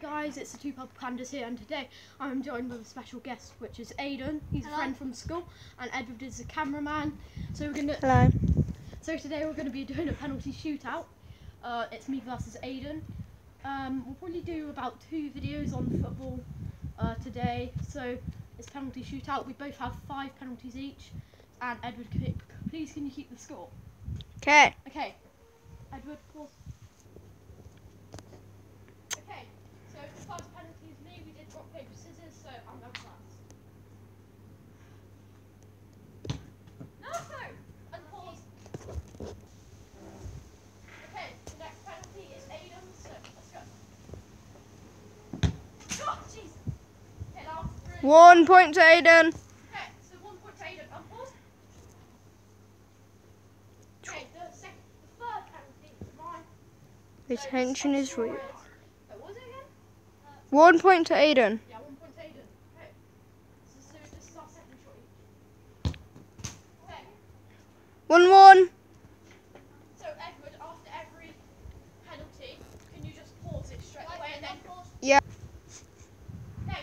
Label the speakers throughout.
Speaker 1: guys, it's the two purple pandas here, and today I'm joined with a special guest, which is Aidan. He's
Speaker 2: Hello.
Speaker 1: a friend from school, and Edward is a cameraman. So we're gonna.
Speaker 3: Hello.
Speaker 1: So today we're gonna be doing a penalty shootout. Uh, it's me versus Aidan. Um, we'll probably do about two videos on football uh, today. So it's penalty shootout. We both have five penalties each, and Edward, can- please can you keep the score?
Speaker 3: Okay.
Speaker 1: Okay. Edward, pause. Okay, so the first penalty is me. We did rock, paper, scissors, so I'm going first. No! And pause. Okay, the next penalty is Aiden, so let's go. Oh, jeez! Okay, that.
Speaker 3: One point to Aiden.
Speaker 1: Okay, so one point to Aiden. And pause. Okay, the second, the third penalty is mine.
Speaker 3: The tension is real.
Speaker 1: Wait, what was it again?
Speaker 3: One point to Aiden.
Speaker 1: Yeah, one point to Aiden. Okay. So, so this our second shot each. Okay.
Speaker 3: One one.
Speaker 1: So Edward, after every penalty, can you just pause it straight away and then pause?
Speaker 3: Yeah.
Speaker 1: Okay.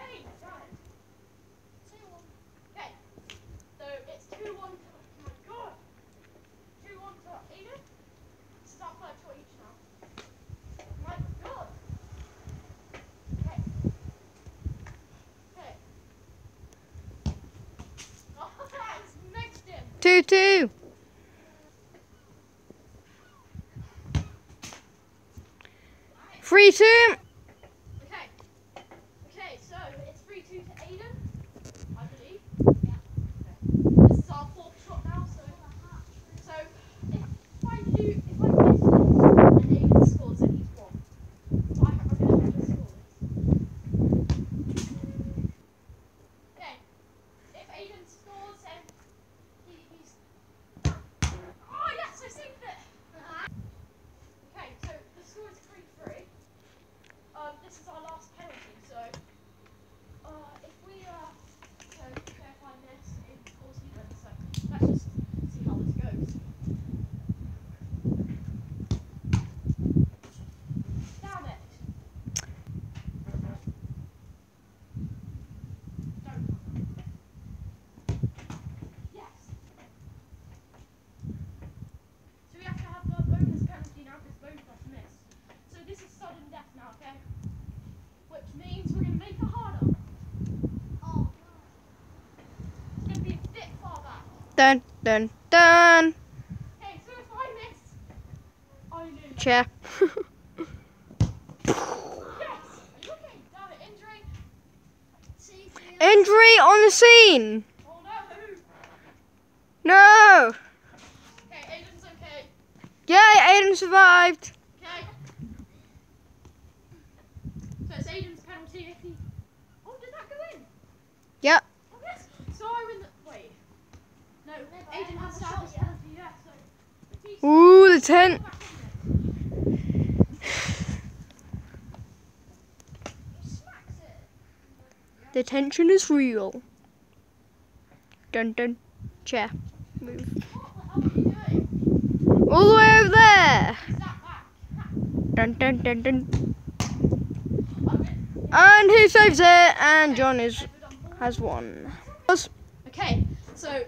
Speaker 1: Hey, right. Two one. Okay. So it's two one. To, oh my God. Two one to Aiden. This is our third shot each now. My God. Okay. Okay. Oh, it's mixed in.
Speaker 3: Two two. Three two.
Speaker 1: Okay. Okay, so it's 3 2 to Aiden, I believe. This is our fourth shot now, so. So, if I do. If I miss this and Aiden scores, then he's won. So I, I'm going to have to score this. Okay. If Aiden scores, then he, he's. Oh, yes, I saved it! Okay, so the score is 3 3. Um, this is our last penalty, so uh, if we uh, so if I miss, it calls me then. So let's just see how this goes. Damn it! Don't. Yes. So we have to have the bonus penalty now because both of us missed. So this is sudden death now, okay? Which means we're gonna make it harder. Oh. It's gonna be a bit far back.
Speaker 3: Dun dun dun.
Speaker 1: Okay, so if I miss, I lose.
Speaker 3: Chair.
Speaker 1: Yes! Okay? Injury. See?
Speaker 3: Injury on the scene.
Speaker 1: Oh no!
Speaker 3: No.
Speaker 1: Okay, Aiden's okay.
Speaker 3: Yay, Aiden survived.
Speaker 1: Okay. So it's Aiden's penalty if he. Oh, did that go in?
Speaker 3: Yep.
Speaker 1: Oh yes. So I win the. Wait. No, Aiden has to have his penalty. Yeah. So. if he
Speaker 3: Ooh, the tent.
Speaker 1: back in there. He smacks it.
Speaker 3: The tension is real. Dun dun. Chair. Move.
Speaker 1: What the hell are you doing?
Speaker 3: All the way over there. Dun dun dun dun. And who saves it? And John is
Speaker 1: Edward, I'm bored.
Speaker 3: has won.
Speaker 1: Okay, so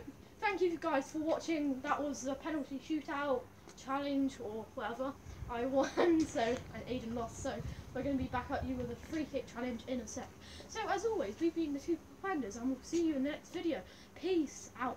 Speaker 1: thank you guys for watching. That was the penalty shootout challenge or whatever. I won, so and Aiden lost. So we're going to be back at you with a free kick challenge in a sec. So as always, we've been the two pandas, and we'll see you in the next video. Peace out.